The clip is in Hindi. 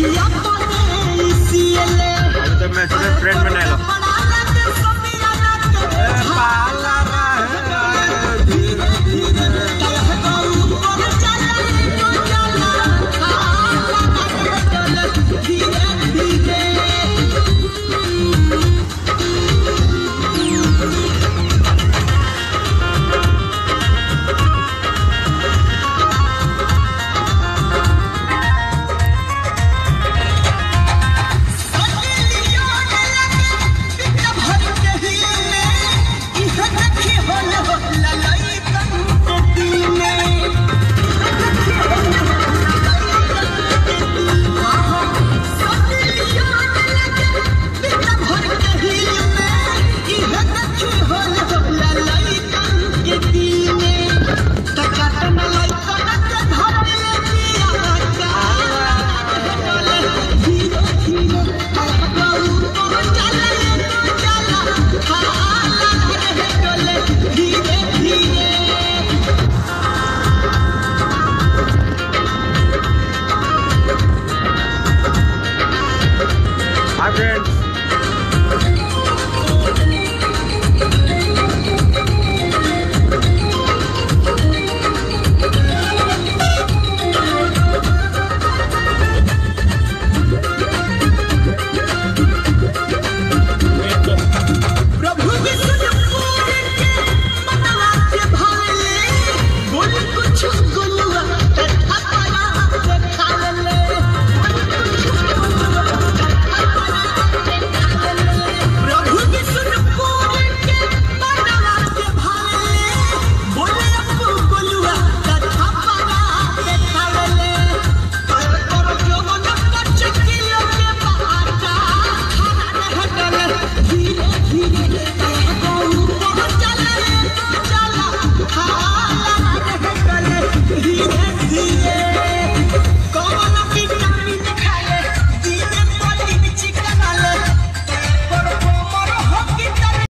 तो मैं तुम्हें फ्रेंड बनाएगा।